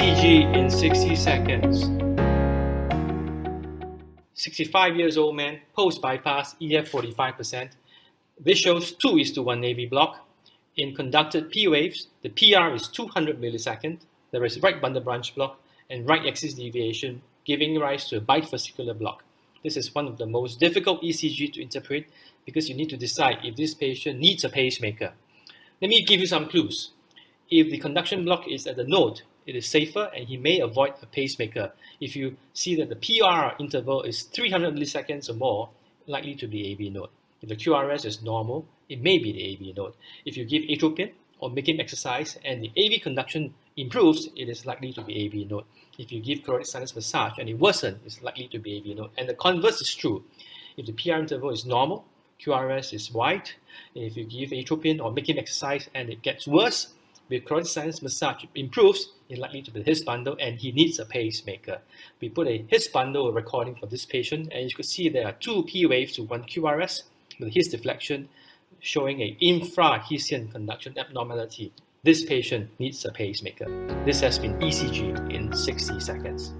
ECG in 60 seconds. 65 years old man, post bypass, EF 45%. This shows 2 is to 1 AV block. In conducted P waves, the PR is 200 milliseconds. There is right bundle branch block and right axis deviation, giving rise to a bifascicular block. This is one of the most difficult ECG to interpret because you need to decide if this patient needs a pacemaker. Let me give you some clues. If the conduction block is at the node, it is safer and he may avoid a pacemaker. If you see that the PR interval is 300 milliseconds or more, likely to be AV node. If the QRS is normal, it may be the AV node. If you give atropine or make him exercise and the AV conduction improves, it is likely to be AV node. If you give carotid sinus massage and it worsens, it's likely to be AV node. And the converse is true. If the PR interval is normal, QRS is wide. If you give atropine or make him exercise and it gets worse, with carotid sinus massage improves, it's likely to be His bundle and he needs a pacemaker. We put a His bundle recording for this patient and you could see there are two P waves to one QRS with His deflection showing a infrahisian conduction abnormality. This patient needs a pacemaker. This has been ECG in 60 seconds.